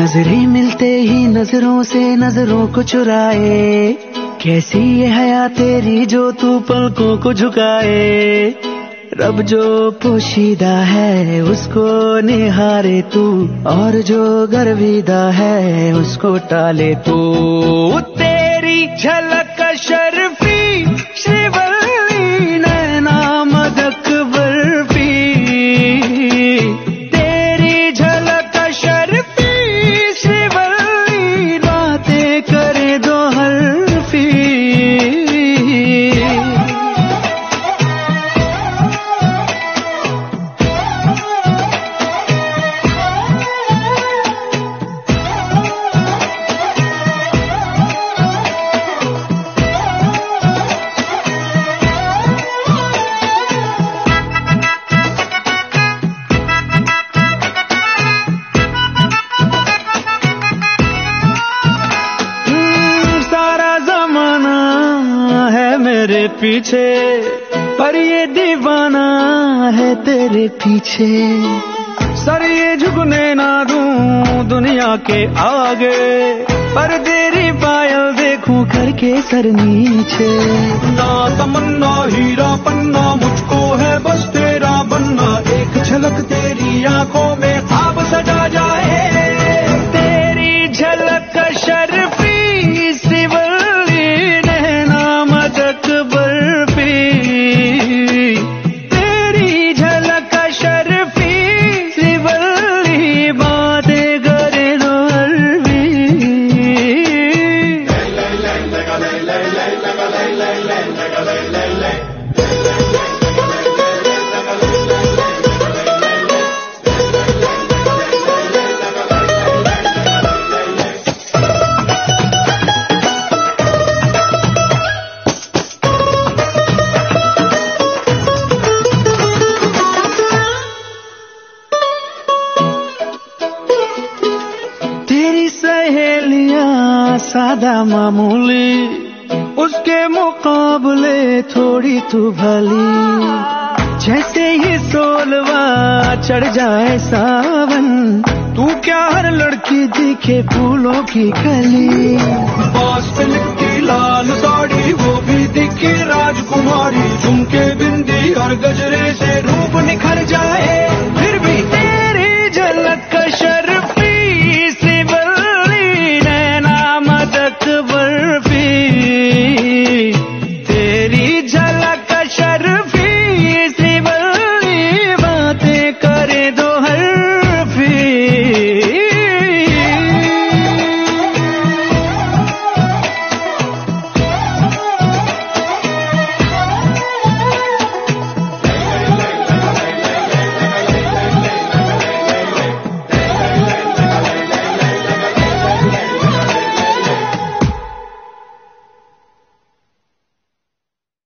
नज़रें मिलते ही नज़रों से नज़रों को चुराए। कैसी ये हया तेरी जो तू पलकों को झुकाए? रब जो पोशीदा है, उसको निहारे तू। और जो गर्विदा है, उसको टाले तू। तेरी झलक पीछे, पर ये दीवाना है तेरे पीछे। सर ये झुकने ना दूँ दुनिया के आगे, पर तेरी पायल देखूँ करके सर नीचे। ना तमन्ना, हीरा पन्ना मुझको है बस तेरा बनना, एक झलक तेरी आँखों में सहेलियाँ सादा मामूली, उसके मुकाबले थोड़ी तू भली। जैसे ही सोलवा चढ़ जाए सावन, तू क्या हर लड़की दिखे फूलों की कली? की लाल साड़ी, वो भी दिखे राजकुमारी, झुमके बिंदी और गजरे से